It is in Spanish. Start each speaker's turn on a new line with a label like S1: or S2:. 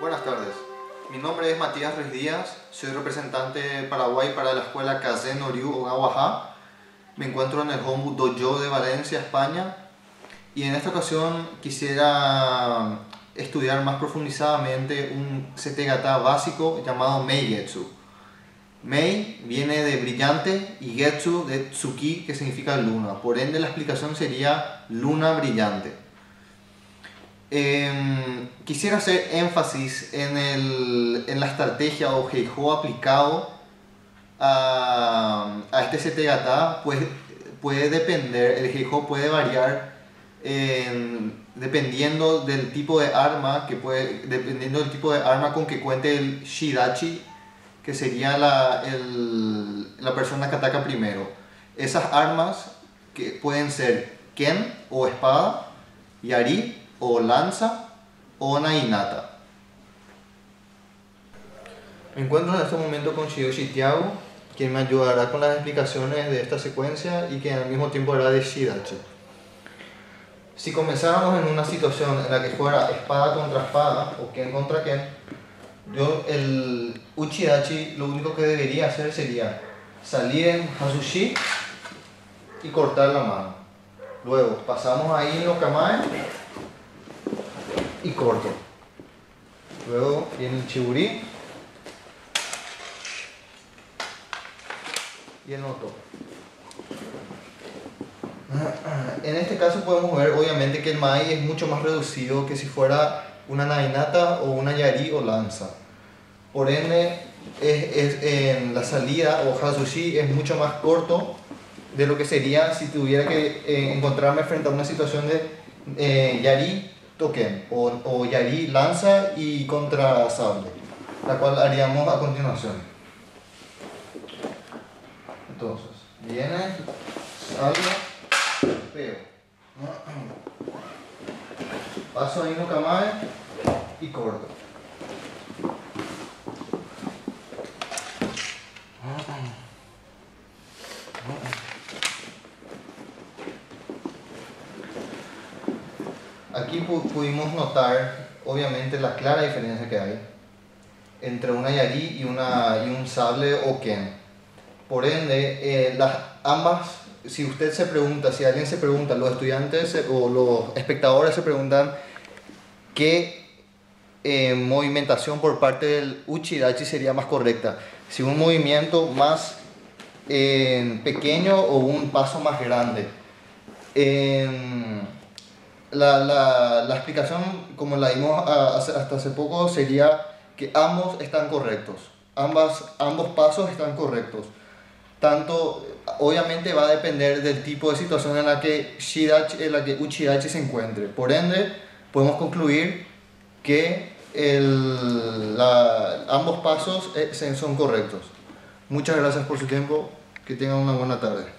S1: Buenas tardes, mi nombre es Matías Ruiz Díaz, soy representante Paraguay para la escuela Kazen Oriu Ogawaha. Me encuentro en el Hombu Dojo de Valencia, España, y en esta ocasión quisiera estudiar más profundizadamente un Setegata básico llamado Meigetsu. Mei viene de brillante y Getsu de Tsuki, que significa luna. Por ende, la explicación sería luna brillante. Em, quisiera hacer énfasis en, el, en la estrategia o Heiho aplicado a, a este Setegata, pues puede depender, el Heiho puede variar dependiendo del tipo de arma que puede, dependiendo del tipo de arma con que cuente el Shidachi que sería la, el, la persona que ataca primero. Esas armas que pueden ser Ken o espada, Yari o lanza o Nainata. Me encuentro en este momento con Shiyoshi Tiago, quien me ayudará con las explicaciones de esta secuencia y que al mismo tiempo hará de Shidachi. Si comenzáramos en una situación en la que fuera espada contra espada o Ken contra Ken, yo, el Uchidachi, lo único que debería hacer sería salir en Hasushi y cortar la mano. Luego pasamos ahí en los kamae y corto. Luego viene el Chiburi y el Noto. En este caso podemos ver obviamente que el Mai es mucho más reducido que si fuera una nainata o una yari o lanza. Por ende, es, en la salida o hasushi es mucho más corto de lo que sería si tuviera que eh, encontrarme frente a una situación de eh, yari token o, o yari lanza y contra sable, la cual haríamos a continuación. Entonces, viene, sale, pego. Paso ahí no y corto. Aquí pudimos notar obviamente la clara diferencia que hay entre una yari y, una, y un sable o ken. Por ende, eh, las, ambas, si usted se pregunta, si alguien se pregunta, los estudiantes o los espectadores se preguntan qué eh, movimentación por parte del Uchidachi sería más correcta. Si un movimiento más eh, pequeño o un paso más grande. La, la, la, explicación, como la dimos hasta hace poco, sería que ambos están correctos. Ambas, ambos pasos están correctos. Tanto, obviamente va a depender del tipo de situación en la que, Shidachi, en la que Uchidachi se encuentre. Por ende, podemos concluir que el, la, ambos pasos eh, son correctos. Muchas gracias por su tiempo, que tengan una buena tarde.